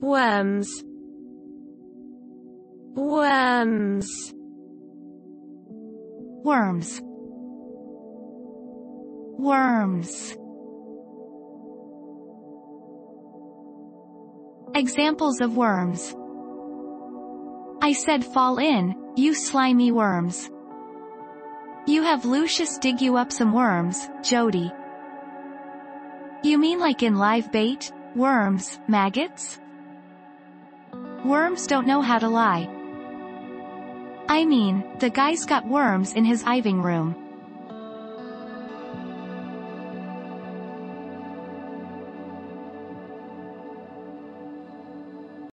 worms worms worms worms Examples of worms I said fall in, you slimy worms. You have Lucius dig you up some worms, Jody. You mean like in live bait? Worms, maggots? Worms don't know how to lie. I mean, the guy's got worms in his iving room.